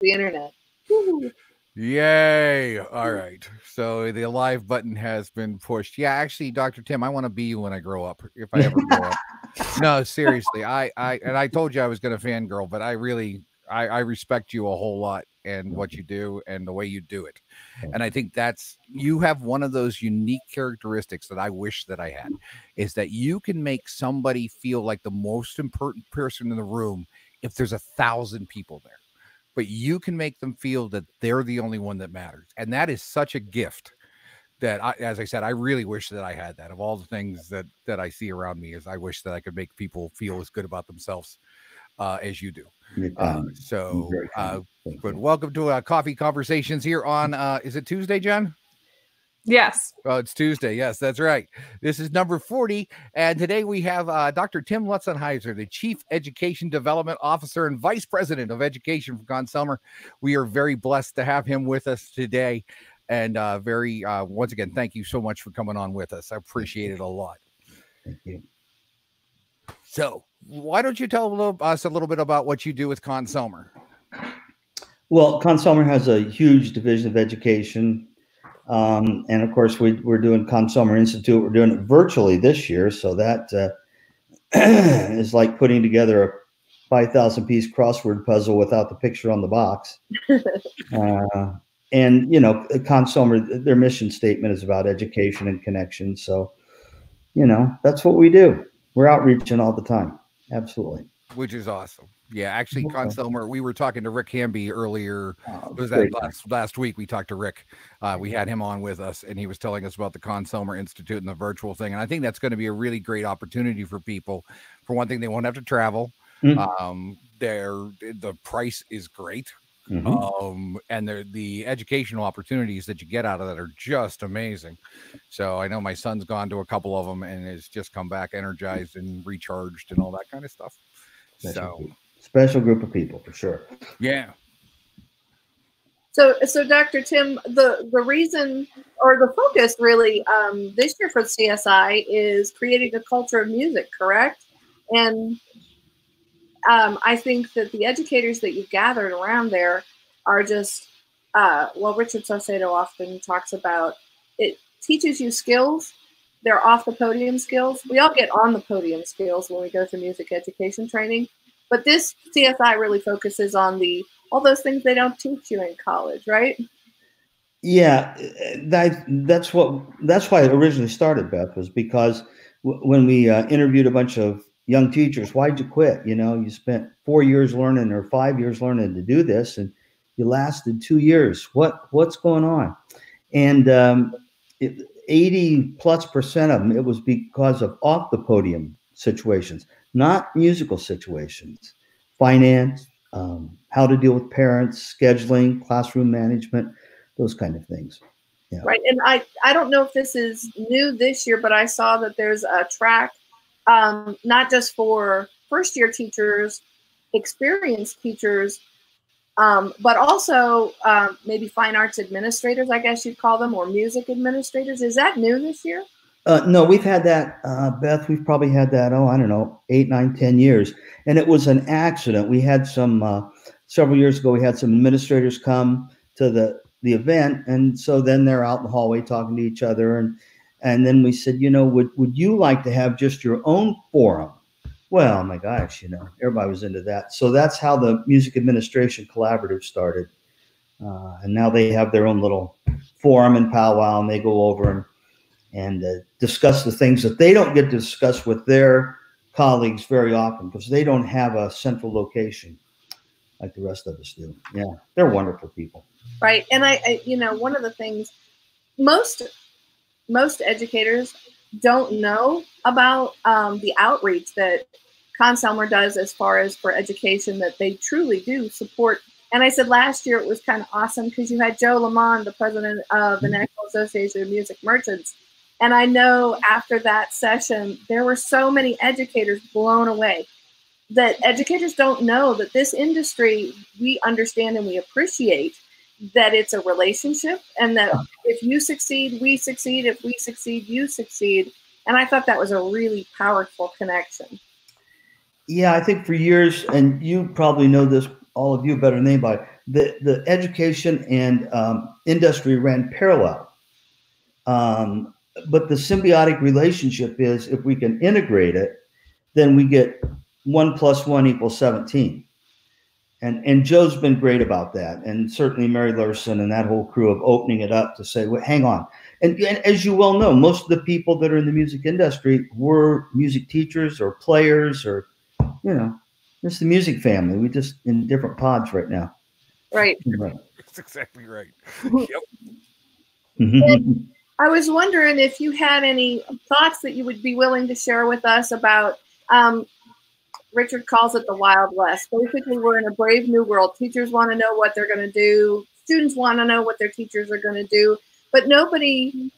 the internet. Yay. All right. So the live button has been pushed. Yeah, actually, Dr. Tim, I want to be you when I grow up. If I ever grow up. No, seriously. I I and I told you I was gonna fangirl, but I really I, I respect you a whole lot and what you do and the way you do it. And I think that's you have one of those unique characteristics that I wish that I had is that you can make somebody feel like the most important person in the room if there's a thousand people there but you can make them feel that they're the only one that matters. And that is such a gift that I, as I said, I really wish that I had that of all the things that, that I see around me is I wish that I could make people feel as good about themselves uh, as you do. Uh, so, uh, but welcome to uh, coffee conversations here on, uh, is it Tuesday, John? Yes. Oh, it's Tuesday. Yes, that's right. This is number 40. And today we have uh, Dr. Tim Lautzenheiser, the Chief Education Development Officer and Vice President of Education from Conn-Selmer. We are very blessed to have him with us today. And uh, very, uh, once again, thank you so much for coming on with us. I appreciate it a lot. Thank you. So, why don't you tell a little, us a little bit about what you do with Conn-Selmer? Well, Conn-Selmer has a huge division of education um, and of course, we, we're doing Conn-Selmer Institute. We're doing it virtually this year. So that uh, is like putting together a 5,000 piece crossword puzzle without the picture on the box. uh, and, you know, Conn-Selmer, their mission statement is about education and connection. So, you know, that's what we do. We're outreaching all the time. Absolutely. Which is awesome. Yeah, actually, okay. Conn-Selmer, we were talking to Rick Hamby earlier. Oh, was that last, last week? We talked to Rick. Uh, we had him on with us, and he was telling us about the Conn-Selmer Institute and the virtual thing. And I think that's going to be a really great opportunity for people. For one thing, they won't have to travel. Mm-hmm. Um, the price is great. Mm-hmm. Um, and the the educational opportunities that you get out of that are just amazing. So I know my son's gone to a couple of them and has just come back energized and recharged and all that kind of stuff. so special group of people for sure. Yeah. So, so Dr. Tim, the the reason or the focus really um, this year for CSI is creating a culture of music, correct? And um, I think that the educators that you've gathered around there are just uh, well, Richard Saucedo often talks about it teaches you skills. They're off the podium skills. We all get on the podium skills when we go through music education training, but this CSI really focuses on the all those things they don't teach you in college, right? Yeah, that that's what that's why it originally started, Beth, was because w- when we uh, interviewed a bunch of young teachers, why'd you quit? You know, you spent four years learning or five years learning to do this, and you lasted two years. What what's going on? And um, it, 80 plus percent of them, it was because of off the podium situations not musical situations, finance, um, how to deal with parents, scheduling, classroom management, those kind of things. Yeah. Right. And I, I don't know if this is new this year, but I saw that there's a track, um, not just for first year teachers, experienced teachers, um, but also um, maybe fine arts administrators, I guess you'd call them, or music administrators. Is that new this year? Uh, no, we've had that, uh, Beth. We've probably had that. Oh, I don't know, eight, nine, ten years, and it was an accident. We had some uh, several years ago. We had some administrators come to the the event, and so then they're out in the hallway talking to each other, and and then we said, you know, would would you like to have just your own forum? Well, my gosh, you know, everybody was into that. So that's how the Music Administration Collaborative started, uh, and now they have their own little forum and powwow, and they go over and and uh, discuss the things that they don't get to discuss with their colleagues very often because they don't have a central location like the rest of us do. Yeah, they're wonderful people. Right, and I, I you know, one of the things most most educators don't know about um, the outreach that Conn-Selmer does as far as for education that they truly do support. And I said last year it was kind of awesome because you had Joe Lamond, the president of the mm-hmm. National Association of Music Merchants, and I know after that session, there were so many educators blown away that educators don't know that this industry, we understand and we appreciate that it's a relationship and that if you succeed, we succeed. If we succeed, you succeed. And I thought that was a really powerful connection. Yeah, I think for years, and you probably know this, all of you better than anybody, the the education and um, industry ran parallel. Um, but the symbiotic relationship is if we can integrate it, then we get one plus one equals 17. And, and Joe's been great about that. And certainly Mary Luehrsen and that whole crew of opening it up to say, well, hang on. And, and as you well know, most of the people that are in the music industry were music teachers or players or, you know, it's the music family. We're just in different pods right now. Right. Right. That's exactly right. Mhm. I was wondering if you had any thoughts that you would be willing to share with us about. Um, Richard calls it the Wild West. Basically, we're in a brave new world. Teachers want to know what they're going to do. Students want to know what their teachers are going to do, but nobody,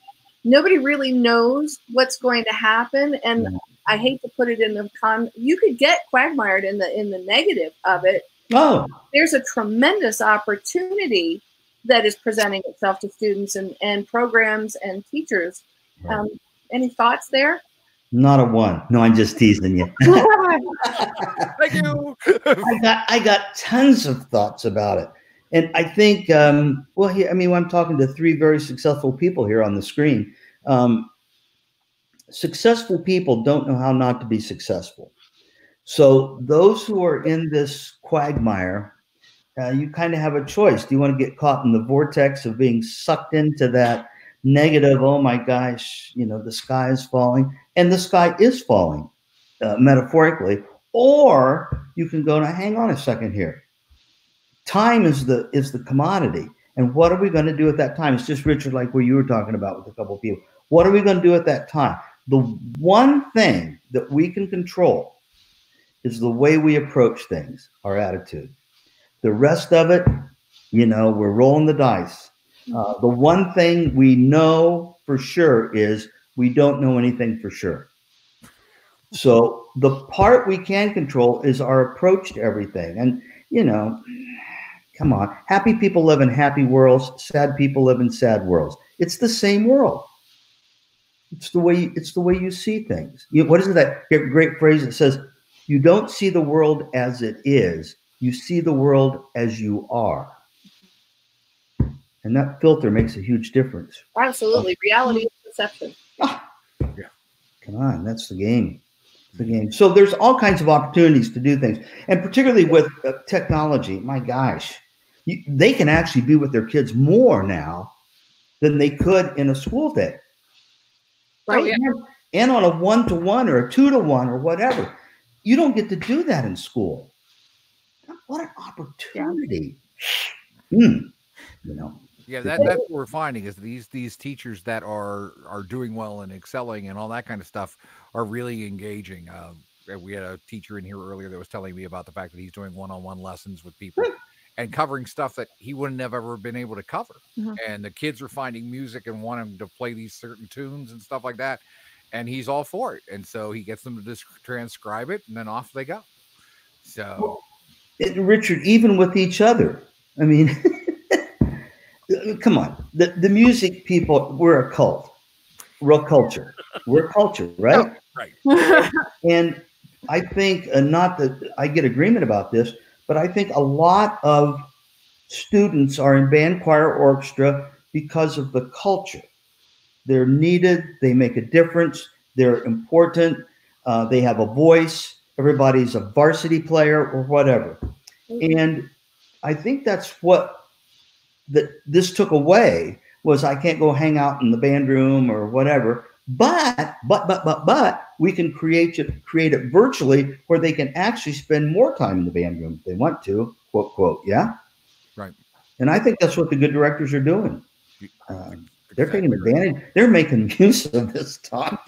nobody really knows what's going to happen. And I hate to put it in the con. You could get quagmired in the in the negative of it. Oh, There's a tremendous opportunity that is presenting itself to students and, and programs and teachers. Um, any thoughts there? not a one. No, I'm just teasing you. Thank you. I got I got tons of thoughts about it, and I think um, well, here I mean, I'm talking to three very successful people here on the screen. Um, successful people don't know how not to be successful. So those who are in this quagmire, uh, you kind of have a choice. Do you want to get caught in the vortex of being sucked into that negative? Oh my gosh, you know the sky is falling, and the sky is falling, uh, metaphorically. Or you can go, now hang on a second here. Time is the is the commodity, and what are we going to do at that time? It's just Richard, like what you were talking about with a couple of people. What are we going to do at that time? The one thing that we can control is the way we approach things, our attitude. The rest of it, you know, we're rolling the dice. Uh, the one thing we know for sure is we don't know anything for sure. So the part we can control is our approach to everything. And, you know, come on, happy people live in happy worlds, sad people live in sad worlds. It's the same world. It's the way it's the way you see things. You, what is it that great phrase that says, "You don't see the world as it is; you see the world as you are." And that filter makes a huge difference. Absolutely. Reality is perception. Yeah, Come on, that's the game. The game. So there's all kinds of opportunities to do things, and particularly with uh, technology. My gosh, you, they can actually be with their kids more now than they could in a school day. Right. And- And on a one to one or a two to one or whatever, you don't get to do that in school. What an opportunity! Hmm. You know. Yeah, that, that's what we're finding is these these teachers that are are doing well and excelling and all that kind of stuff are really engaging. Uh, we had a teacher in here earlier that was telling me about the fact that he's doing one-on-one lessons with people and covering stuff that he wouldn't have ever been able to cover. Mhm. And the kids are finding music and wanting to play these certain tunes and stuff like that, and he's all for it. And so he gets them to just transcribe it, and then off they go. So It- Richard, even with each other. I mean, come on. The, the music people, we're a cult. We're a culture. We're a culture, right? right. And I think, and not that I get agreement about this, but I think a lot of students are in band, choir, orchestra because of the culture. They're needed, they make a difference, they're important, uh, they have a voice, everybody's a varsity player or whatever. And I think that's what that this took away was I can't go hang out in the band room or whatever. But but but but but we can create it create it virtually where they can actually spend more time in the band room if they want to, quote quote. Yeah. Right. And I think that's what the good directors are doing. Uh, they're taking advantage. They're making use of this time.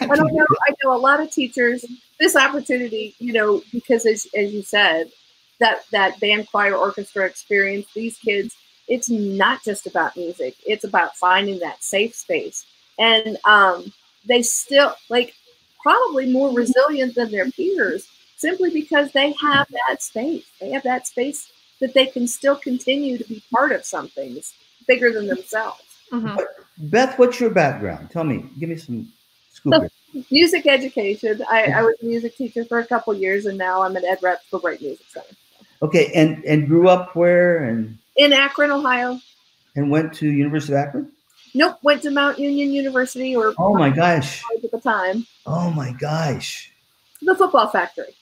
I don't know. I know a lot of teachers. This opportunity, you know, because as as you said, that that band, choir, orchestra experience. These kids, it's not just about music. It's about finding that safe space, and um, they still like probably more resilient than their peers simply because they have that space. They have that space that they can still continue to be part of something that's bigger than themselves. Mhm. Beth, what's your background? Tell me. Give me some here. music education. I, I was a music teacher for a couple years, and now I'm an ed rep for Brighton Music Center. Okay, and and grew up where and In Akron, Ohio. and went to University of Akron. Nope, went to Mount Union University or Oh my gosh! at the time. Oh my gosh! The football factory.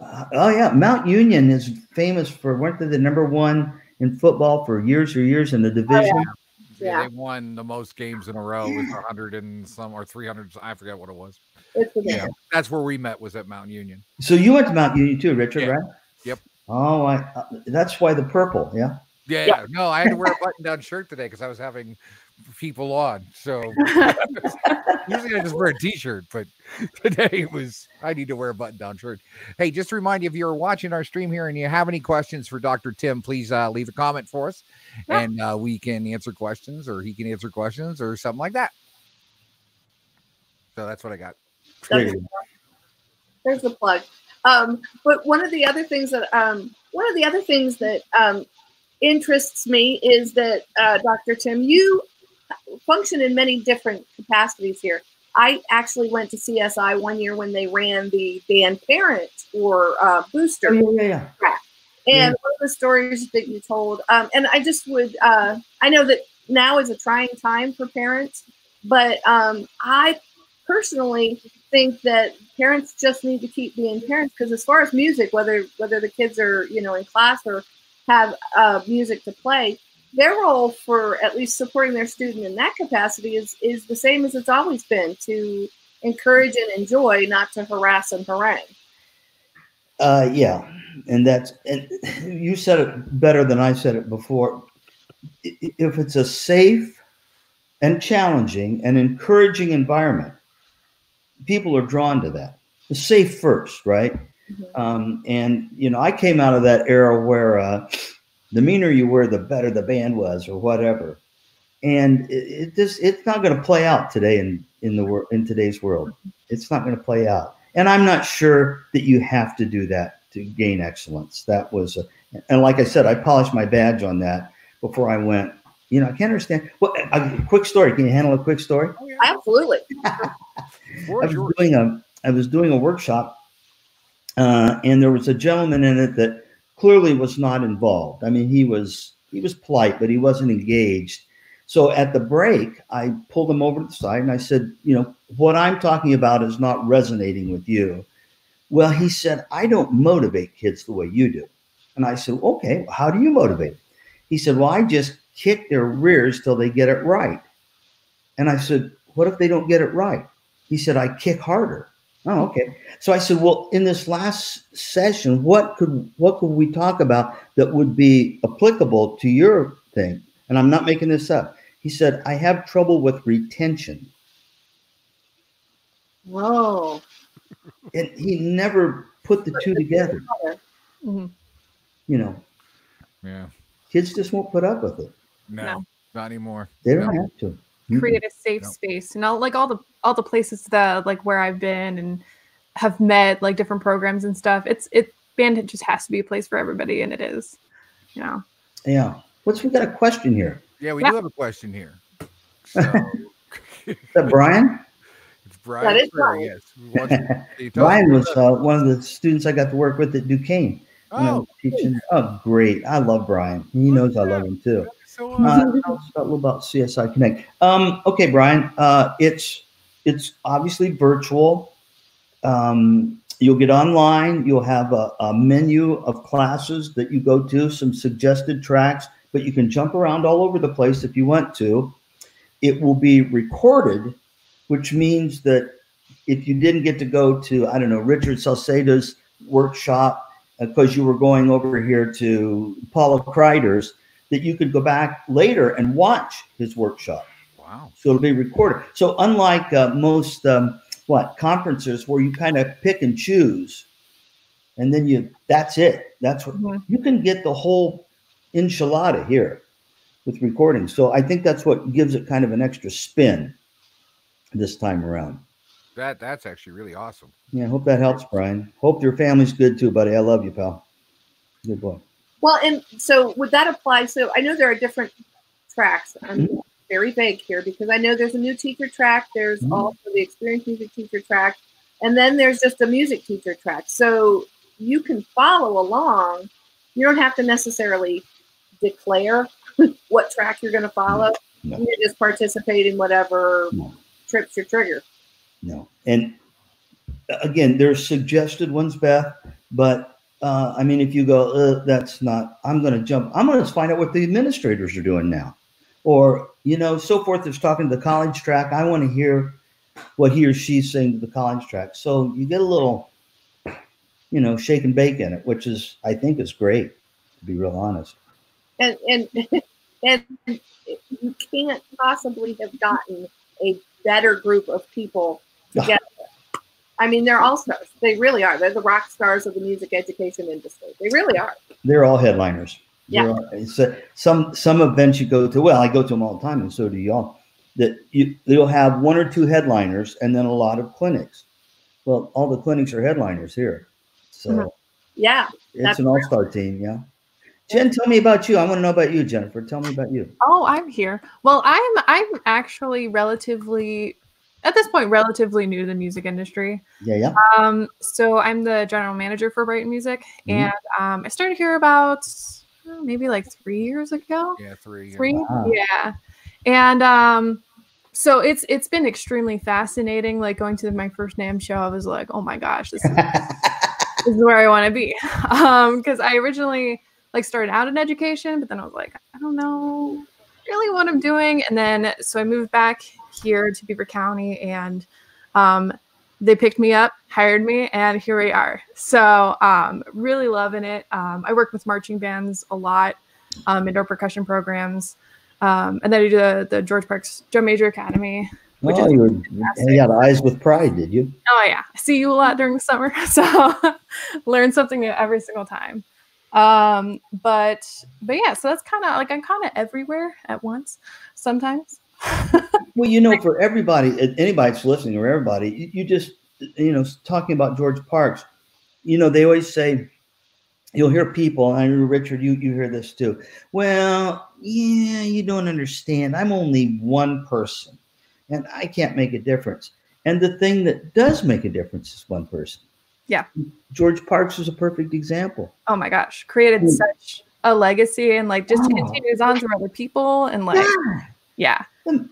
Uh, oh yeah, Mount Union is famous for weren't they the number one in football for years or years in the division? Yeah. Yeah, they won the most games in a row with hundred and some or three hundred. I forget what it was. It's Yeah, that's where we met. Was at Mount Union. So you went to Mount Union too, Richard, Yeah. right? Yep. Oh, I, uh, that's why the purple. Yeah. Yeah, Yeah. no, I had to wear a button-down shirt today because I was having people on. So usually I just wear a t-shirt, but today it was I need to wear a button-down shirt. Hey, just to remind you, if you're watching our stream here and you have any questions for Dr. Tim, please uh, leave a comment for us, Yeah. and uh, we can answer questions, or he can answer questions, or something like that. So that's what I got. There That's- you go. there's the plug. Um, but one of the other things that um, one of the other things that um, interests me is that uh, Dr. Tim, you function in many different capacities here. I actually went to CSI one year when they ran the band parent or uh, booster. Oh, yeah, yeah, yeah. And one of the stories that you told, um, and I just would, uh, I know that now is a trying time for parents, but um, I personally think that parents just need to keep being parents because as far as music, whether whether the kids are you know in class or have uh, music to play, their role for at least supporting their student in that capacity is is the same as it's always been to encourage and enjoy, not to harass and harangue. Uh, yeah, and that's and you said it better than I said it before. If it's a safe and challenging and encouraging environment, people are drawn to that. The safe first, right? Mhm. Um, and you know, I came out of that era where uh, the meaner you were, the better the band was, or whatever. And it, it just it's not going to play out today in in the world in today's world. It's not going to play out. And I'm not sure that you have to do that to gain excellence. That was, a, and like I said, I polished my badge on that before I went. You know, I can't understand. What a quick story? Can you handle a quick story? Absolutely. I was doing a I was doing a workshop, uh, and there was a gentleman in it that clearly was not involved. I mean, he was he was polite, but he wasn't engaged. So at the break, I pulled him over to the side and I said, you know, what I'm talking about is not resonating with you. Well, he said, I don't motivate kids the way you do. And I said, okay, how do you motivate? He said, well, I just kick their rears till they get it right. And I said, what if they don't get it right? He said, I kick harder. Oh, okay. So I said, well, in this last session, what could what could we talk about that would be applicable to your thing? And I'm not making this up. He said, I have trouble with retention. Whoa. And he never put the two together. Mhm. You know, Yeah, kids just won't put up with it. no, No. not anymore. They don't No. have to. Create a safe No. space and all like all the all the places that like where I've been and have met like different programs and stuff. It's it band just has to be a place for everybody and it is. You know. Yeah. What's we got a question here? Yeah, we Yeah. do have a question here. So, Is that Brian? it's Brian. that is Brian. Yes. Why don't you- can you tell us Brian was uh, one of the students I got to work with at Duquesne. when I Oh, was teaching. Oh, great. I love Brian. He knows I love him too. So Uh, uh, tell us about, a little about CSI Connect. Um, okay, Brian. Uh, it's it's obviously virtual. Um, you'll get online. You'll have a, a menu of classes that you go to, some suggested tracks, but you can jump around all over the place if you want to. It will be recorded, which means that if you didn't get to go to, I don't know, Richard Saucedo's workshop because you were going over here to Paula Crider's, that you could go back later and watch his workshop. wow. So it'll be recorded. So unlike uh, most um, what conferences where you kind of pick and choose, and then you that's it. That's what Mhm. you can get the whole enchilada here with recording. So I think that's what gives it kind of an extra spin this time around. That that's actually really awesome. Yeah, I hope that helps, Brian. Hope your family's good too, buddy. I love you, pal. Good boy. Well, and so would that apply? So I know there are different tracks. I'm very vague here because I know there's a new teacher track. There's Mhm. also the experienced music teacher track, and then there's just a music teacher track. So you can follow along you don't have to necessarily declare what track you're going to follow. No. You just participate in whatever No. trips your trigger. No. And uh, again, there's suggested ones, Beth, but uh, I mean, if you go, uh, that's not, I'm going to jump, I'm going to find out what the administrators are doing now. Or, you know, so forth. There's talking to the college track. I want to hear what he or she's saying to the college track. So you get a little, you know, shake and bake in it, which is, I think, is great, to be real honest. And and and you can't possibly have gotten a better group of people together. I mean, they're all stars. They really are. They're the rock stars of the music education industry. They really are. They're all headliners. Yeah. All- it's, uh, some some events you go to. Well, I go to them all the time, and so do y'all. That you you'll have one or two headliners, and then a lot of clinics. Well, all the clinics are headliners here, so Mhm. Yeah. it's an all star team. Yeah. Jen, tell me about you. I want to know about you, Jennifer. Tell me about you. Oh, I'm here. Well, I'm I'm actually relatively at this point relatively new to the music industry. Yeah, yeah. Um, so I'm the general manager for Brighton Music, Mhm. and um, I started here about uh, maybe like three years ago. Yeah, three. Three, Wow. yeah. And um, so it's it's been extremely fascinating. Like going to my first NAMM show, I was like, oh my gosh, this is this is where I want to be. Um, because I originally like started out in education, but then I was like, I don't know really what I'm doing. And then so I moved back here to Beaver County and um they picked me up, hired me, and here we are. So um really loving it. Um I work with marching bands a lot, um, indoor percussion programs. Um, and then I do the, the George Parks Drum Major Academy, which oh, is you, were, you got eyes with pride, did you? Oh yeah, I see you a lot during the summer, so learn something new every single time. Um, but but yeah, so that's kind of like I'm kind of everywhere at once sometimes. Well, you know, for everybody, anybody that's listening or everybody, you, just, you know, talking about George Parks, you know, they always say, you'll hear people, and I know, Richard, you, you hear this too. Well, yeah, you don't understand. I'm only one person and I can't make a difference. And the thing that does make a difference is one person. Yeah. George Parks is a perfect example. Oh my gosh, created Mm. such a legacy and like just Oh. continues on through other people and like yeah,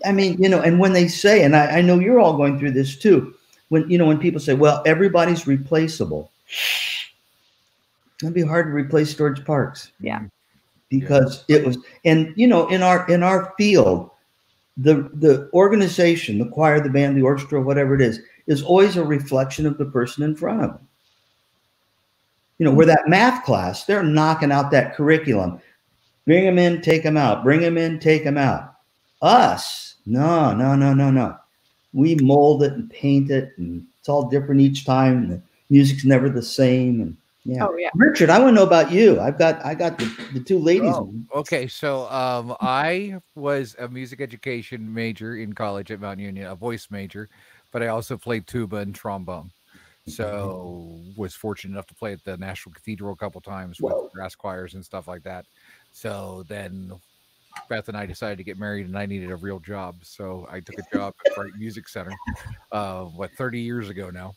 I mean, you know, and when they say, and I, I know you're all going through this too, when you know, when people say, "Well, everybody's replaceable," it'd be hard to replace George Parks Yeah. because it was, and you know, in our in our field, the the organization, the choir, the band, the orchestra, whatever it is, is always a reflection of the person in front of them. You know, where that math class, they're knocking out that curriculum. Bring them in, take them out. Bring them in, take them out. Us, no, no, no, no, no. We mold it and paint it, and it's all different each time. And the music's never the same. And yeah, oh yeah, Richard, I want to know about you. I've got, I got the, the two ladies. Oh, okay, so um, I was a music education major in college at Mount Union, a voice major, but I also played tuba and trombone. So was fortunate enough to play at the National Cathedral a couple times with Whoa. brass choirs and stuff like that. So then Beth and I decided to get married, and I needed a real job, so I took a job at Brighton Music Center, uh, what 30 years ago now.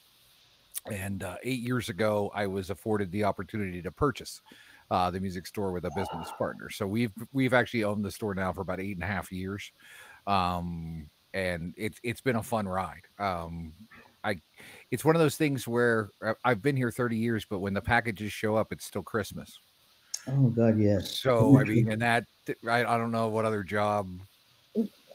And uh, eight years ago, I was afforded the opportunity to purchase uh, the music store with a business partner. So we've we've actually owned the store now for about eight and a half years, um, and it's it's been a fun ride. Um, I it's one of those things where uh, I've been here 30 years, but when the packages show up, it's still Christmas. Oh God, yes. So I mean, and that I, I don't know what other job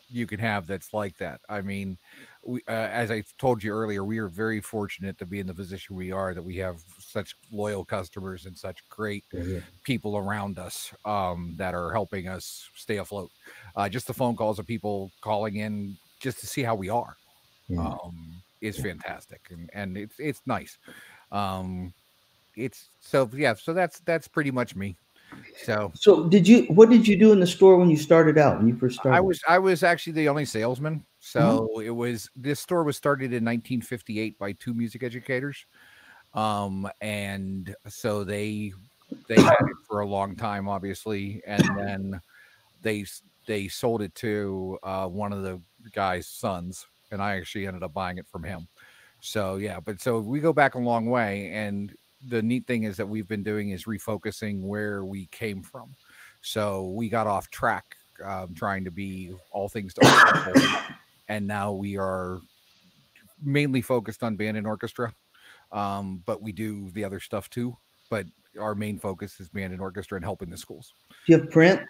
you can have that's like that. I mean, we, uh, as I told you earlier, we are very fortunate to be in the position we are that we have such loyal customers and such great Yeah, yeah. people around us um, that are helping us stay afloat. Uh, just the phone calls of people calling in just to see how we are Yeah. um, is fantastic, and and it's it's nice. Um, it's so yeah, so that's that's pretty much me. So So did you? What did you do in the store when you started out? When you first started? I was I was actually the only salesman. So it was this store was started in 1958 by two music educators, um, and so they they had it for a long time, obviously, and then they they sold it to uh, one of the guy's sons, and I actually ended up buying it from him. So yeah, but so we go back a long way, and the neat thing is that we've been doing is refocusing where we came from. So we got off track um, trying to be all things to all people, and now we are mainly focused on band and orchestra. Um, but we do the other stuff too. But our main focus is band and orchestra and helping the schools. Do you have print?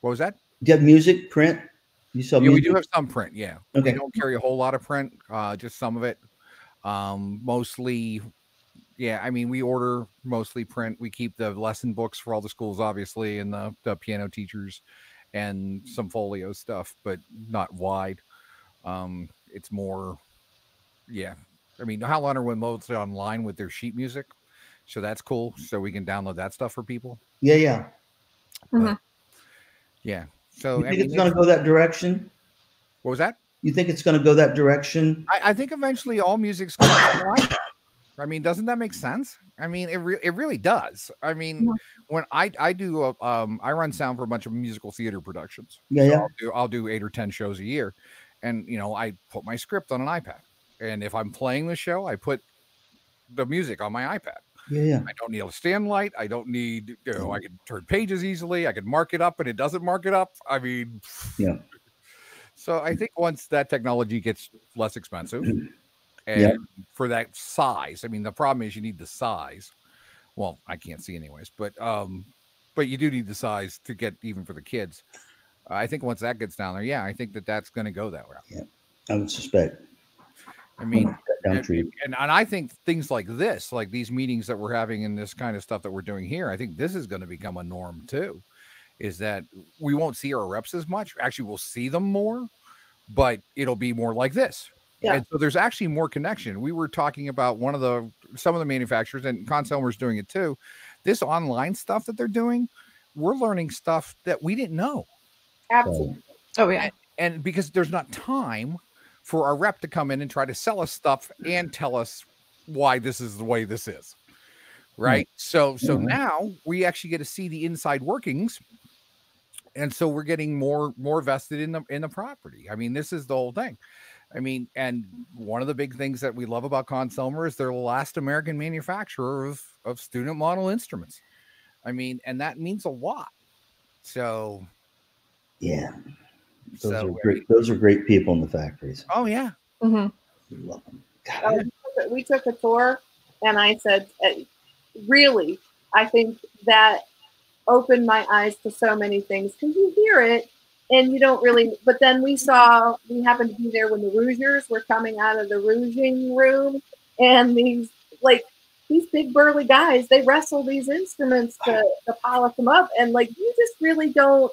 What was that? Do you have music print? You sell Yeah, we do have some print. Yeah, Okay. we don't carry a whole lot of print, uh, just some of it. Um, mostly, yeah. I mean, we order mostly print. We keep the lesson books for all the schools, obviously, and the, the piano teachers, and some folio stuff, but not wide. Um, it's more, yeah. I mean, Hal Underwood mostly online with their sheet music, so that's cool. So we can download that stuff for people. Yeah, yeah. Yeah. So You I mean, it's going to go that direction? what was that? You think it's going to go that direction? I, I think eventually all music's going to online. I mean, doesn't that make sense? I mean, it re- it really does. I mean, Yeah. when I I do a, um I run sound for a bunch of musical theater productions. Yeah, So yeah. I'll do I'll do eight or ten shows a year, and you know I put my script on an iPad, and if I'm playing the show, I put the music on my iPad. Yeah, yeah. I don't need a stand light. I don't need you know I can turn pages easily. I can mark it up, and it doesn't mark it up. I mean, Yeah. So I think once that technology gets less expensive, and Yeah. for that size, I mean the problem is you need the size. Well, I can't see anyways, but um, but you do need the size to get even for the kids. I think once that gets down there, yeah, I think that that's going to go that route. I would suspect. I mean, and, and, and I think things like this, like these meetings that we're having and this kind of stuff that we're doing here, I think this is going to become a norm too. Is that we won't see our reps as much. Actually, we'll see them more, but it'll be more like this. Yeah. And so there's actually more connection. We were talking about one of the some of the manufacturers, and Conn-Selmer's doing it too. This online stuff that they're doing, we're learning stuff that we didn't know Absolutely. Oh yeah. and because there's not time for our rep to come in and try to sell us stuff and tell us why this is the way this is right so so Mhm. now we actually get to see the inside workings and so we're getting more more vested in the in the property i mean this is the whole thing i mean and one of the big things that we love about Conn-Selmer is they're the last american manufacturer of of student model instruments i mean and that means a lot so Yeah. Those so are great. Those are great people in the factories. oh yeah hmm We love them. Uh, we took a- we took a tour, and I said, uh, really, I think that opened my eyes to so many things because you hear it and you don't really. But then we saw we happened to be there when the rougers were coming out of the rouging room, and these like these big burly guys they wrestle these instruments to, to polish them up, and like you just really don't.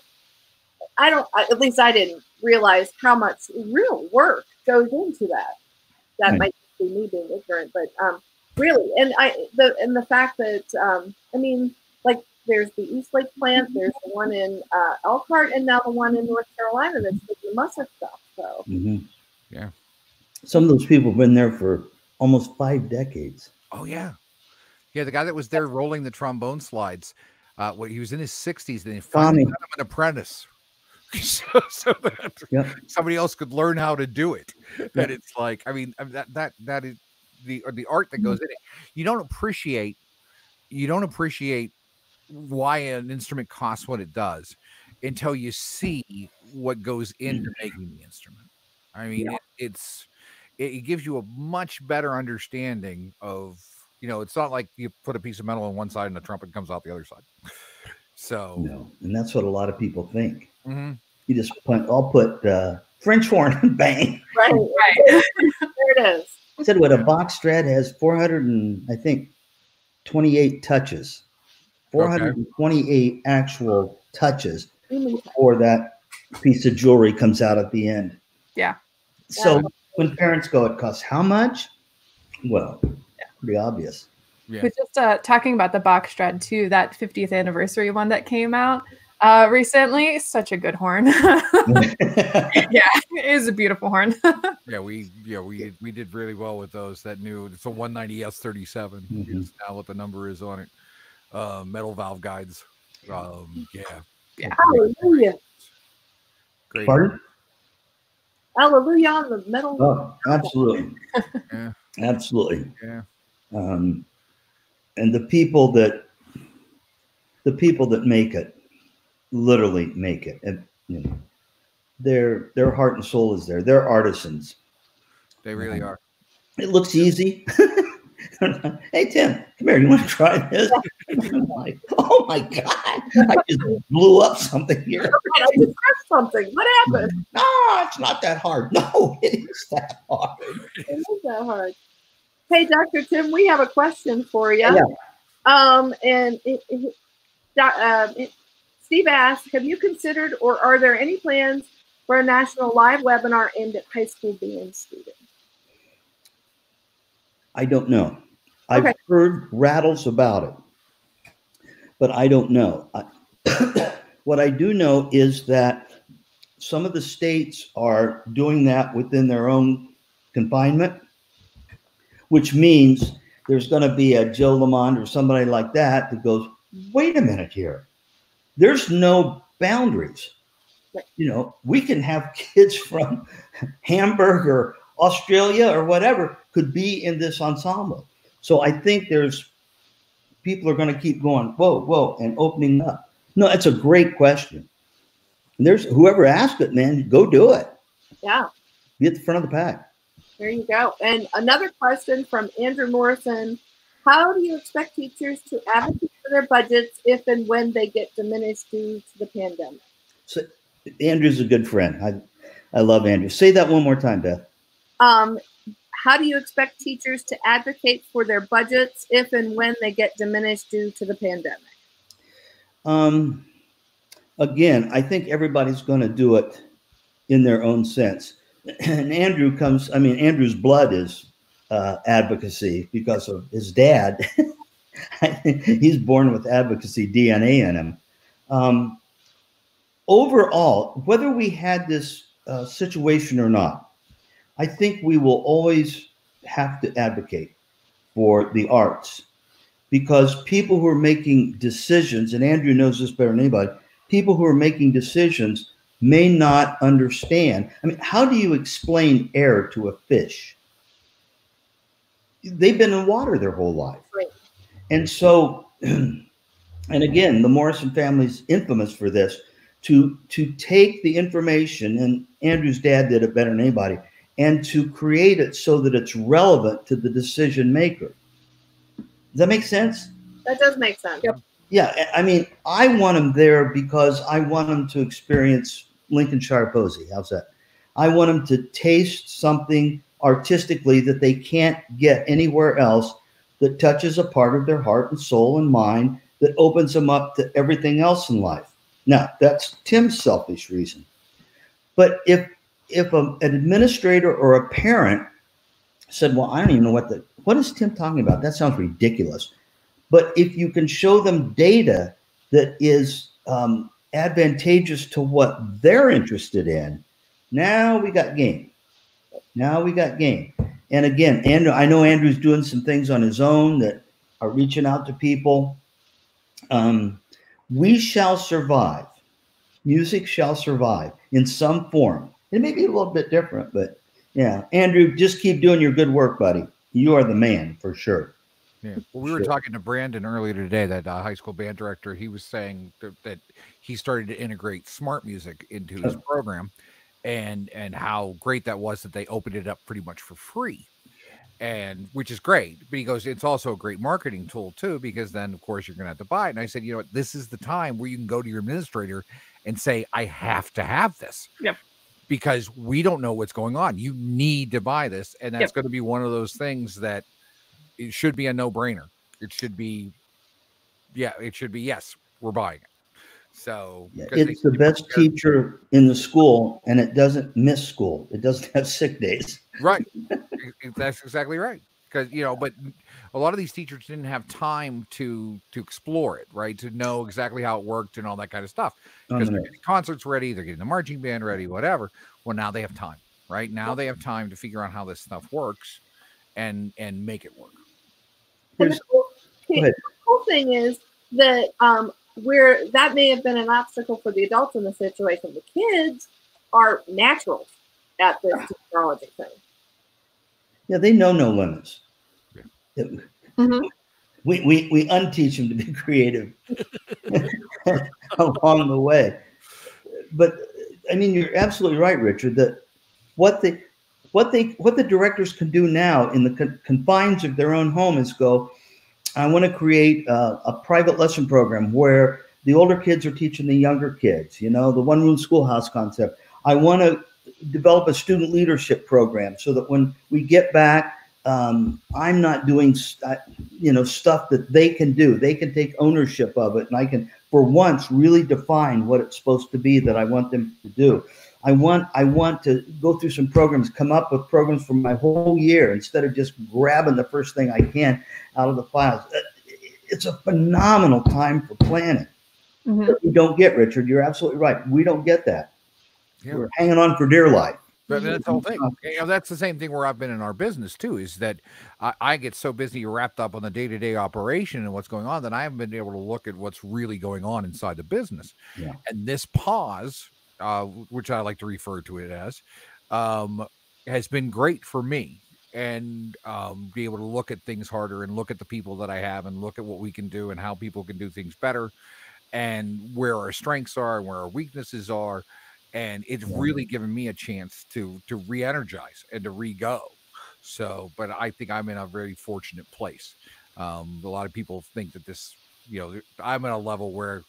I don't. At least I didn't realize how much real work goes into that. That Right. might be me being ignorant, but um, really, and I the and the fact that um, I mean, like there's the Eastlake plant, there's the one in uh, Elkhart, and now the one in North Carolina that's making Musser stuff. So Mhm. Yeah. Some of those people have been there for almost five decades. Oh yeah, yeah. The guy that was there rolling the trombone slides, uh, when he was in his sixties, and he finally got him an apprentice, so, so that Yep. somebody else could learn how to do it. And it's like, I mean, that that that is the or the art that goes in it. You don't appreciate, you don't appreciate why an instrument costs what it does until you see what goes into making the instrument. I mean, it, it's it, it gives you a much better understanding of you know it's not like you put a piece of metal on one side and the trumpet comes out the other side so No, and that's what a lot of people think. mhm. You just put, I'll put uh, French horn and bang. right, Right. there it is. said what a Bach Strad has 400 and I think 28 touches, 428 actual touches before that piece of jewelry comes out at the end. Yeah. So Yeah. when parents go, it costs how much? Well, pretty obvious. yeah But just uh, talking about the Bach Strad too, that 50th anniversary one that came out uh, recently, such a good horn. yeah, it is a beautiful horn. yeah we yeah we we did really well with those that new it's a 190s 37 Mhm. is now what the number is on it uh metal valve guides um yeah Hallelujah. great Pardon? Hallelujah on the metal. Oh, absolutely. Yeah. Absolutely. yeah Um, and the people that the people that make it literally make it and you know their their heart and soul is there they're artisans They really are. it looks easy hey tim come here you want to try this I'm like, oh my god i just blew up something here I just pressed something. What happened? no it's not that hard no it is that hard It is that hard. Hey, Dr. Tim, we have a question for you. Yeah. Um, and it, it, um, it- Steve asked, have you considered or are there any plans for a national live webinar aimed at high school band students? I don't know. I've Okay. heard rattles about it, but I don't know. I, what I do know is that some of the states are doing that within their own confinement, which means there's going to be a Joe Lamond or somebody like that that goes, wait a minute here. There's no boundaries. You know, we can have kids from Hamburg or Australia or whatever could be in this ensemble. So I think there's people are going to keep going, whoa, whoa, and opening up. No, that's a great question. And there's whoever asked it, man, go do it. Yeah, Be at the front of the pack. there you go. And another question from Andrew Morrison. How do you expect teachers to advocate for their budgets if and when they get diminished due to the pandemic? So Andrew's a good friend. I I love Andrew. Say that one more time, Beth. Um, how do you expect teachers to advocate for their budgets if and when they get diminished due to the pandemic? Um, again, I think everybody's going to do it in their own sense. And Andrew comes, I mean, Andrew's blood is uh, advocacy because of his dad. He's born with advocacy DNA in him. Um, overall, whether we had this uh, situation or not, I think we will always have to advocate for the arts because people who are making decisions, and Andrew knows this better than anybody, people who are making decisions may not understand. I mean, how do you explain air to a fish? They've been in water their whole life. Right. And so, and again, the Morrison family's infamous for this to to take the information, and Andrew's dad did it better than anybody, and to create it so that it's relevant to the decision maker. Does that make sense? That does make sense. Yep. Yeah, I mean, I want them there because I want them to experience Lincolnshire Posy. How's that? I want them to taste something artistically that they can't get anywhere else that touches a part of their heart and soul and mind that opens them up to everything else in life. Now, that's Tim's selfish reason. But if if a, an administrator or a parent said, "Well, I don't even know what the what is Tim talking about? That sounds ridiculous." But if you can show them data that is um, advantageous to what they're interested in, now we got game. Now we got game. And again, Andrew, I know Andrew's doing some things on his own that are reaching out to people. Um, we shall survive. Music shall survive in some form. It may be a little bit different, but yeah, Andrew, just keep doing your good work, buddy. You are the man for sure. Yeah. Well, we were Sure. talking to Brandon earlier today, that uh, high school band director. He was saying that, that he started to integrate SmartMusic into his Oh. program, and and how great that was that they opened it up pretty much for free, and which is great. But he goes, it's also a great marketing tool too, because then of course you're going to have to buy it. And I said, you know what, this is the time where you can go to your administrator and say, I have to have this. Yep. Because we don't know what's going on. You need to buy this, and that's Yep. going to be one of those things that it should be a no-brainer. It should be, yeah, it should be yes, we're buying it. So Yeah, 'cause they it's the best prepared- teacher in the school, and it doesn't miss school. It doesn't have sick days. right? That's exactly right. Because you know, but a lot of these teachers didn't have time to to explore it, right? To know exactly how it worked and all that kind of stuff. Because they're getting concerts ready, they're getting the marching band ready, whatever. Well, now they have time, right? Now they have time to figure out how this stuff works, and and make it work. And the cool, the cool thing is that um, where that may have been an obstacle for the adults in the situation, the kids are natural at this technology thing. Yeah, they know no limits. Mhm. we, we, we unteach them to be creative along the way. But I mean, you're absolutely right, Richard. That what they what they what the directors can do now in the confines of their own home is go. I want to create a, a private lesson program where the older kids are teaching the younger kids. You know, the one room schoolhouse concept. I want to develop a student leadership program so that when we get back um, I'm not doing, st- you know, stuff that they can do. They can take ownership of it, and I can, for once, really define what it's supposed to be that I want them to do. I want, I want to go through some programs, come up with programs for my whole year instead of just grabbing the first thing I can out of the files. Uh, it's a phenomenal time for planning. Mhm. We don't get Richard. You're absolutely right. We don't get that. Yeah. We're hanging on for dear life. But that's the whole thing. You know, that's the same thing where I've been in our business too. Is that I, I get so busy wrapped up on the day to day operation and what's going on that I haven't been able to look at what's really going on inside the business. Yeah. And this pause, uh, which I like to refer to it as, um, has been great for me and um, be able to look at things harder and look at the people that I have and look at what we can do and how people can do things better and where our strengths are and where our weaknesses are and it's Yeah. really given me a chance to to re-energize and to re-go. So but i think i'm in a very fortunate place. Um a lot of people think that this you know i'm at a level where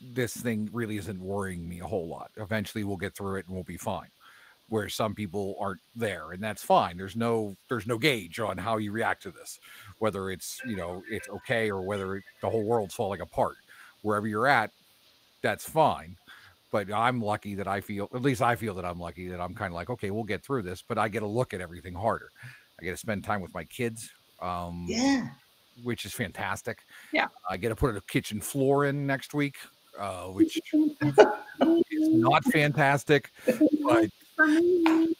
this thing really isn't worrying me a whole lot. Eventually we'll get through it and we'll be fine where some people aren't there and that's fine. There's no there's no gauge on how you react to this whether it's you know it's okay or whether it, the whole world's falling apart. Wherever you're at that's fine but I'm lucky that I feel, at least I feel that I'm lucky that I'm kind of like, okay, we'll get through this, but I get to look at everything harder. I get to spend time with my kids, um, Yeah. which is fantastic. Yeah. I get to put a kitchen floor in next week, uh, which is not fantastic, but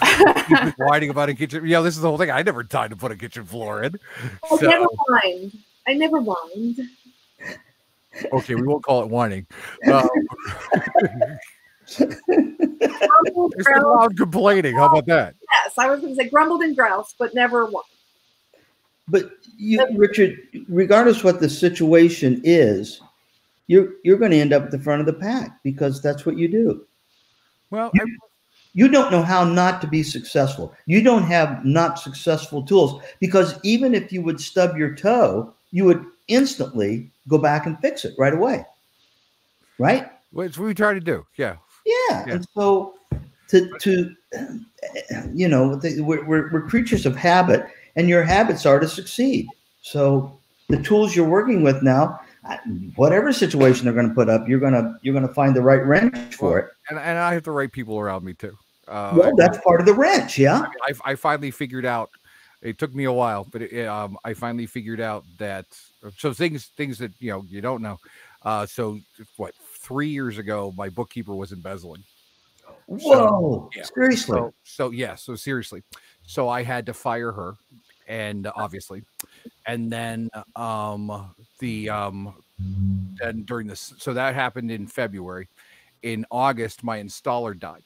whining about a kitchen. Yeah, this is the whole thing. I never tried to put a kitchen floor in. I So, never mind. I never mind. Okay, we won't call it whining. Um, Grumbled, there's loud complaining. How about that? Yes, I was going to say grumbled and groused, but never won. But you, Richard, regardless what the situation is, you're you're going to end up at the front of the pack because that's what you do. Well, You- You don't know how not to be successful. You don't have not successful tools because even if you would stub your toe, you would instantly go back and fix it right away. Right? Which we try to do. Yeah. Yeah. Yeah. And so to to you know, the, we're, we're we're creatures of habit, and your habits are to succeed. So the tools you're working with now, whatever situation they're going to put up, you're gonna you're gonna find the right wrench for it. And, and I have the right people around me too. Uh, Well, that's part of the wrench, yeah. I, I finally figured out. It took me a while, but it, um, I finally figured out that so things things that you know you don't know. Uh, so what? Three years ago, my bookkeeper was embezzling. Whoa, yeah. seriously. So, so yeah, so seriously, so I had to fire her, and uh, obviously, and then um the um then during this, so that happened in February. In August, my installer died.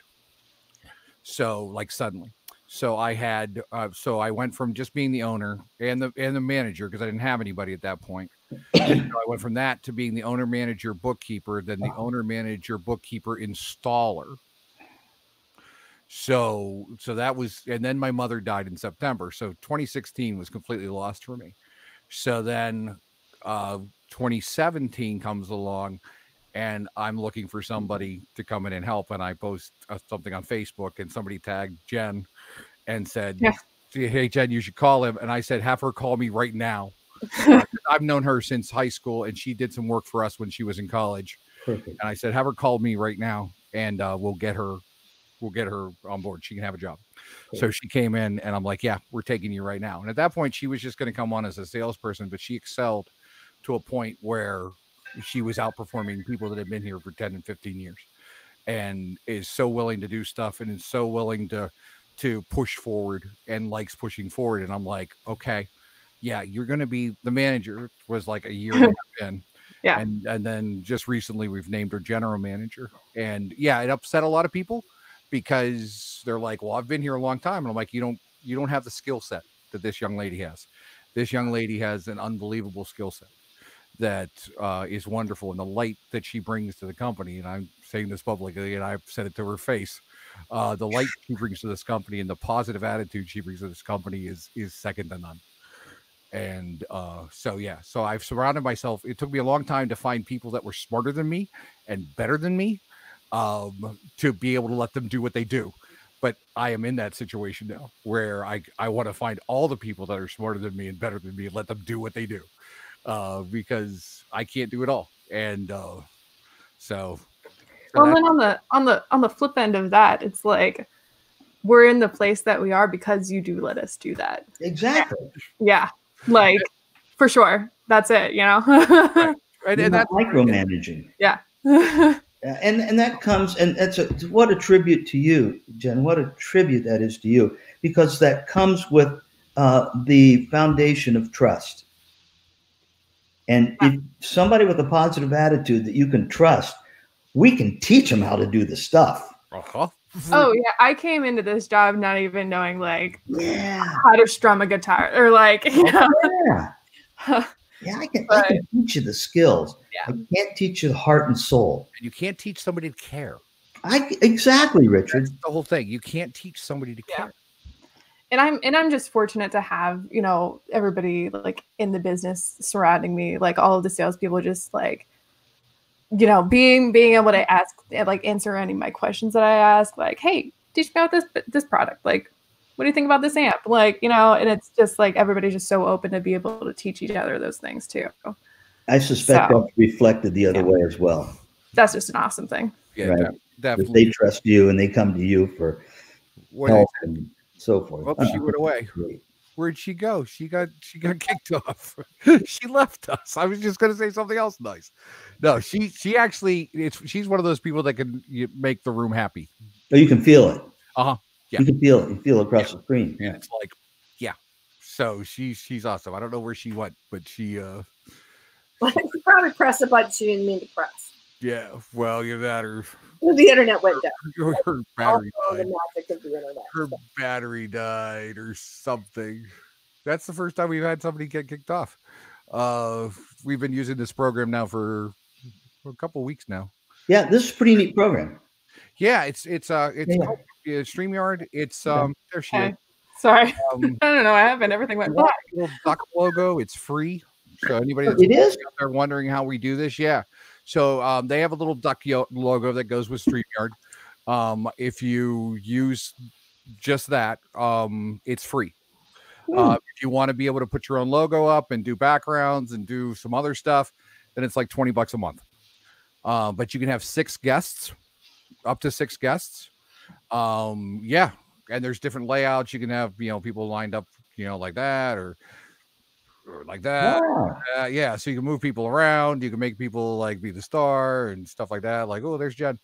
So like suddenly, so I had uh, so I went from just being the owner and the and the manager because I didn't have anybody at that point. so I went from that to being the owner, manager, bookkeeper, then the owner, manager, bookkeeper, installer. So so that was and then my mother died in September. So 2016 was completely lost for me. So then uh 2017 comes along and I'm looking for somebody to come in and help and I post uh, something on Facebook and somebody tagged Jen and said Yeah. hey Jen you should call him and I said have her call me right now. I've known her since high school and she did some work for us when she was in college Perfect. and I said, have her call me right now, and uh, we'll get her, we'll get her on board. She can have a job. So she came in, and I'm like, yeah, we're taking you right now. And at that point, she was just going to come on as a salesperson, but she excelled to a point where she was outperforming people that had been here for 10 and 15 years, and is so willing to do stuff and is so willing to to push forward and likes pushing forward. And I'm like, okay, yeah, you're going to be the manager. Was like a year in. Yeah. And and then just recently we've named her general manager. And yeah, it upset a lot of people because they're like, Well, I've been here a long time. And I'm like, you don't you don't have the skill set that this young lady has. This young lady has an unbelievable skill set that uh, is wonderful, and the light that she brings to the company. And I'm saying this publicly, and I've said it to her face. Uh, the light she brings to this company and the positive attitude she brings to this company is is second to none. And uh, so yeah, so I've surrounded myself. It took me a long time to find people that were smarter than me and better than me um, to be able to let them do what they do. But I am in that situation now where I I want to find all the people that are smarter than me and better than me and let them do what they do uh, because I can't do it all. And uh, so, so well, then on the on the on the flip end of that, it's like we're in the place that we are because you do let us do that. Exactly. Yeah, like for sure. That's it. You know. right. And, and that's micromanaging. Yeah. and and that comes and that's a what a tribute to you, Jen. What a tribute that is to you because that comes with uh, the foundation of trust. And if somebody with a positive attitude that you can trust, we can teach them how to do the stuff. Uh-huh. oh yeah, I came into this job not even knowing like yeah how to strum a guitar or like you know. yeah. yeah, I can, I can teach you the skills. Yeah. I can't teach you the heart and soul. And you can't teach somebody to care. I exactly, Richard. That's the whole thing. You can't teach somebody to Yeah. care. and I'm and I'm just fortunate to have you know everybody like in the business surrounding me, like all of the salespeople, just like you know being being able to ask like answer any of my questions that I ask, like hey, teach me about this this product, like what do you think about this amp, like you know, and it's just like everybody's just so open to be able to teach each other those things too. I suspect So- that's reflected the other Yeah. way as well. That's just an awesome thing. Yeah, Right. def- If they trust you and they come to you for What help and so forth. Oh, she went away. Great. Where'd she go? She got she got kicked off. she left us. I was just gonna say something else nice. No, she she actually it's she's one of those people that can make the room happy. Oh, you can feel it. Uh-huh. Yeah. You can feel it. You feel it across the screen. Yeah. It's like, yeah. So she's she's awesome. I don't know where she went, but she uh you probably pressed a button she didn't mean to press. yeah, well, you that or The internet went down. her, her battery Also the died. magic of the internet. Her So, battery died or something. That's the first time we've had somebody get kicked off. Uh we've been using this program now for for a couple weeks now. Yeah, this is a pretty neat program. Yeah, it's it's uh it's Yeah. called, uh, StreamYard. It's Okay. um there she is. Sorry, Um, I don't know. I haven't. Everything went black. little duck logo. It's free. So anybody that's It is. out there wondering how we do this, yeah. So um, they have a little duck logo that goes with StreamYard. Um, if you use just that, um, it's free. Uh, if you want to be able to put your own logo up and do backgrounds and do some other stuff, then it's like 20 bucks a month. Uh, but you can have six guests, up to six guests. Um, yeah. And there's different layouts. You can have, you know, people lined up, you know, like that or, or like that. Wow. Uh, yeah, so you can move people around. You can make people like be the star and stuff like that. Like, oh, there's Jen.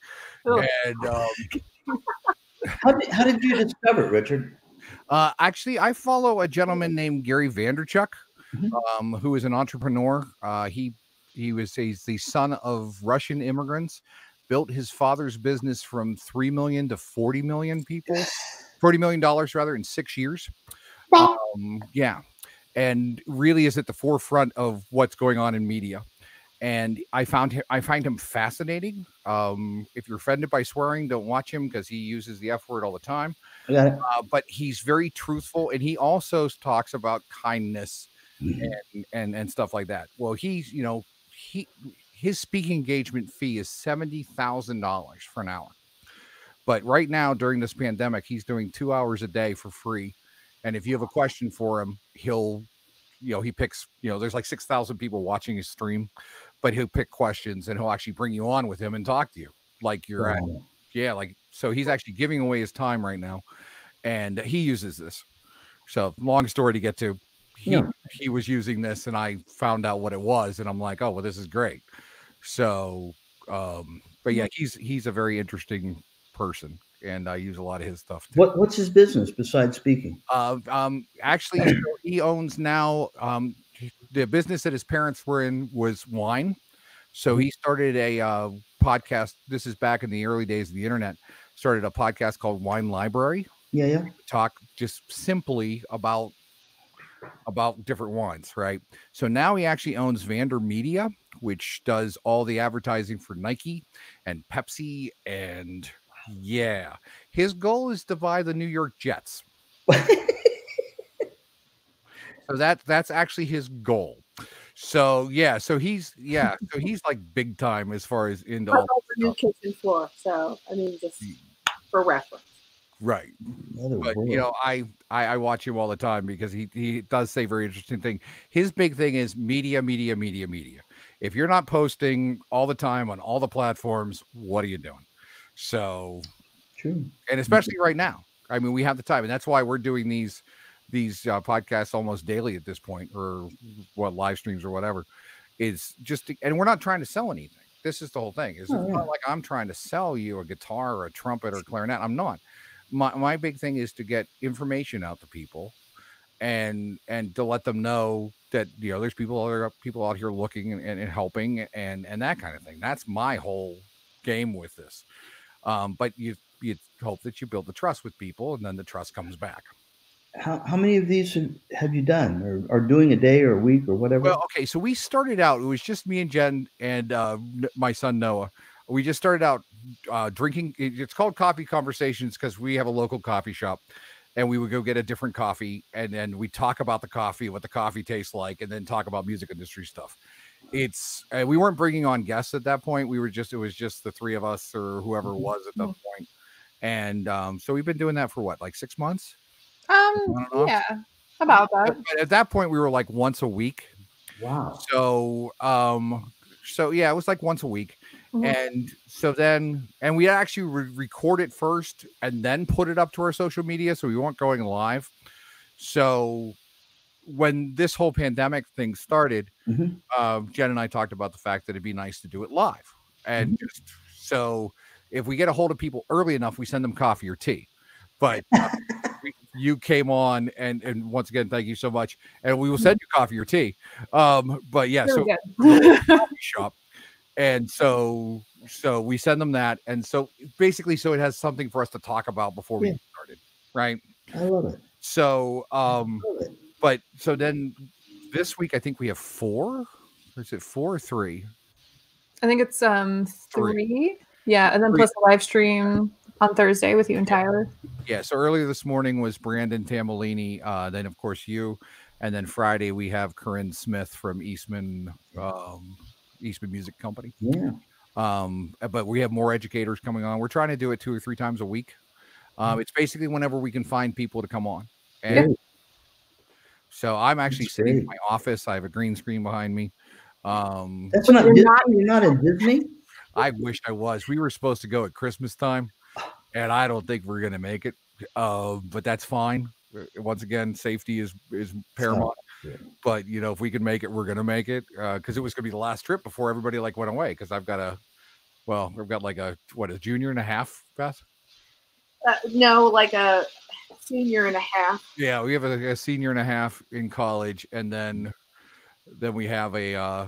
Oh. And um, How did, how did you discover Richard? uh, actually, I follow a gentleman named Gary Vaynerchuk, Mhm. um, who is an entrepreneur. Uh, he he was he's the son of Russian immigrants. Built his father's business from three million to forty million people, forty million dollars rather in six years. Um, yeah, and really is at the forefront of what's going on in media. And I found him, I find him fascinating. Um, if you're offended by swearing, don't watch him because he uses the F word all the time. Uh, but he's very truthful, and he also talks about kindness Mhm. and and and stuff like that. Well, he's you know he his speaking engagement fee is seventy thousand dollars for an hour. But right now during this pandemic, he's doing two hours a day for free. And if you have a question for him, he'll you know he picks you know there's like six thousand people watching his stream, but he'll pick questions and he'll actually bring you on with him and talk to you like you're at yeah like so he's actually giving away his time right now and he uses this. So long story to get to he Yeah. he was using this and i found out what it was and i'm like oh well this is great. So um but yeah. he's he's a very interesting person and i use a lot of his stuff too. What what's his business besides speaking? Uh, um, actually, so he owns now um, the business that his parents were in was wine. So he started a uh, podcast. This is back in the early days of the internet. Started a podcast called Wine Library. Yeah, yeah. Talk just simply about about different wines, right? So now he actually owns VaynerMedia, which does all the advertising for Nike and Pepsi. And yeah, his goal is to buy the New York Jets. so that that's actually his goal. So yeah, so he's yeah, so he's like big time as far as into all Purple new kitchen floor. So I mean, just for reference. right. But world. you know I, I i watch him all the time because he he does say very interesting thing his big thing is media media media media if you're not posting all the time on all the platforms what are you doing so True. and especially right now. I mean we have the time and that's why we're doing these these uh, podcasts almost daily at this point or what live streams or whatever. Is just to, and we're not trying to sell anything. This is the whole thing. Is Oh, it's yeah. not like i'm trying to sell you a guitar or a trumpet or clarinet. I'm not. My, my big thing is to get information out to people and and to let them know that you know there's people other people out here looking and, and, and helping and and that kind of thing. That's my whole game with this um but you you hope that you build the trust with people and then the trust comes back How, how many of these have- you done or are doing a day or a week or whatever? Well, okay, so we started out. It was just me and Jen and uh, my son Noah. We just started out uh, drinking. It's called Coffee Conversations because we have a local coffee shop, and we would go get a different coffee, and then we talk about the coffee, what the coffee tastes like, and then talk about music industry stuff. It's uh, we weren't bringing on guests at that point. We were just it was just the three of us or whoever was at that point, and um, so we've been doing that for what like six months. Um, On and off? yeah, about that. But at that point, we were like once a week. wow. so um so yeah it was like once a week Mhm. and so then and we actually re- record it first and then put it up to our social media so we weren't going live so when this whole pandemic thing started Mhm. um, jen and i talked about the fact that it'd be nice to do it live and just so if we get a hold of people early enough we send them coffee or tea but uh, we- you came on and and once again thank you so much and we will send you coffee or tea um but yeah so coffee shop and so so we send them that and so basically so it has something for us to talk about before we Yeah. get started right I love it. so um. But so then this week i think we have four or is it four or three I think it's um Three. three. Yeah, and then Three. plus a live stream on Thursday with you and Tyler. yeah so earlier this morning was brandon tamolini uh then of course you and then friday we have corinne smith from eastman um eastman music company Yeah. um but we have more educators coming on we're trying to do it two or three times a week um it's basically whenever we can find people to come on and Great. So i'm actually That's sitting in my office i have a green screen behind me um That's not You're not- You're not in Disney. i wish i was. We were supposed to go at christmas time and i don't think we're gonna make it uh but that's fine. Uh, once again safety is is paramount good. but you know if we can make it we're gonna make it uh because it was gonna be the last trip before everybody like went away because i've got a well i've got like a what a junior and a half beth? Uh, no, like a senior and a half. yeah we have a, a senior and a half in college and then then we have a uh,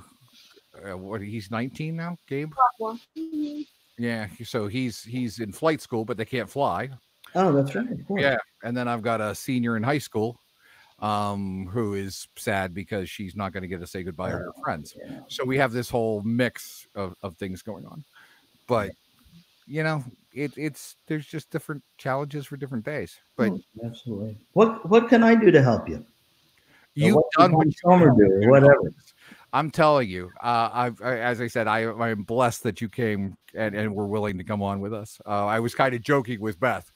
uh what he's 19 now gabe Well, mhm. yeah so he's he's in flight school but they can't fly Oh, that's right. of. Yeah, and then I've got a senior in high school, um, who is sad because she's not going to get to say goodbye to her friends. Yeah. So we have this whole mix of, of things going on, but you know, it, it's there's just different challenges for different days. But Absolutely. What What can I do to help you? you've what done what you do, or whatever. I'm telling you, uh, I've I, as I said, I I'm blessed that you came and, and were willing to come on with us. Uh, I was kind of joking with Beth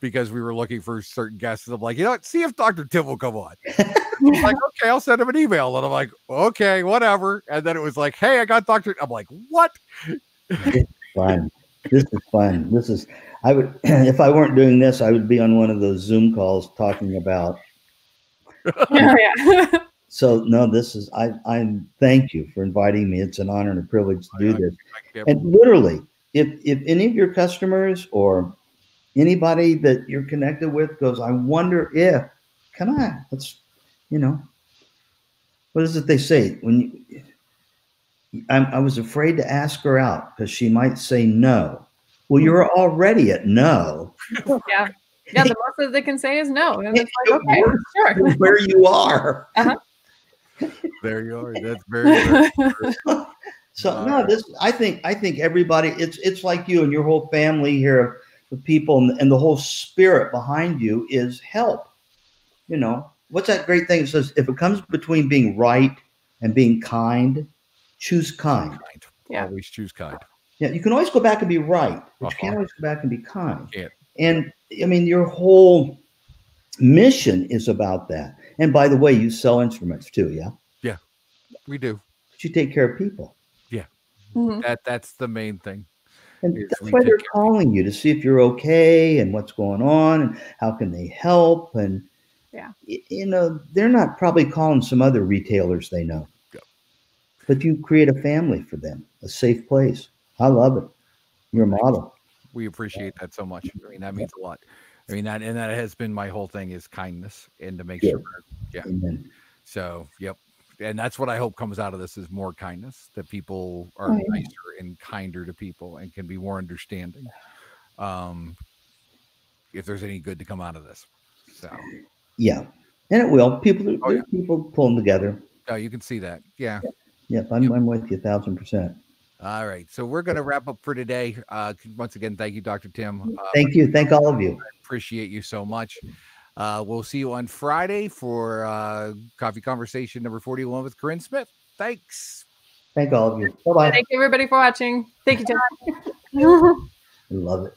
because we were looking for certain guests. I'm like, you know what? See if Dr. Tim will come on. He's like, okay, I'll send him an email. And I'm like, okay, whatever. And then it was like, hey, I got Dr. I'm like, what? Fun. This is fun. This is. I would if I weren't doing this, I would be on one of those Zoom calls talking about. oh, yeah. So no, this is. I I'm. Thank you for inviting me. It's an honor and a privilege to do Yeah. this. Yep. And literally, if if any of your customers or anybody that you're connected with goes, I wonder if, can I? Let's, you know, what is it they say when you? I'm, I was afraid to ask her out because she might say no. Well, you're already at no. yeah. Yeah, the most that they can say is no. And it's like, okay, sure. where you are. Uh-huh. There you are. That's very, very true. So no, this I think I think everybody it's it's like you and your whole family here the people and, and the whole spirit behind you is help. You know, what's that great thing? It says if it comes between being right and being kind, choose kind. kind. Yeah. Always choose kind. Yeah, you can always go back and be right, but you Uh-huh. can't always go back and be kind. Can't. And I mean, your whole mission is about that. And by the way, you sell instruments too, yeah? Yeah, we do. But you take care of people. Mhm. That that's the main thing. And that's why they're calling you to see if you're okay and what's going on and how can they help. And Yeah. you know, they're not probably calling some other retailers they know. Yeah. But you create a family for them, a safe place. I love it. Your model. We appreciate that so much. I mean, that means a lot. I mean, that and that has been my whole thing is kindness and to make Good. sure. Yeah. Amen. So, yep. And that's what I hope comes out of this is more kindness that people are Oh, yeah. nicer and kinder to people and can be more understanding. Um, if there's any good to come out of this. So, Yeah. And it will. People are Oh, yeah. people pulling together. oh, you can see that. Yeah. Yep, I'm, I'm with you a thousand percent. All right. So we're going to wrap up for today. Uh, once again, thank you, Dr. Tim. Uh, Thank you. Thank all of you. appreciate you so much. Uh, we'll see you on Friday for uh, Coffee Conversation number 41 with Corinne Smith. Thanks. Thank all of you. Bye bye. Thank you, everybody, for watching. Thank you, Tim. Love it.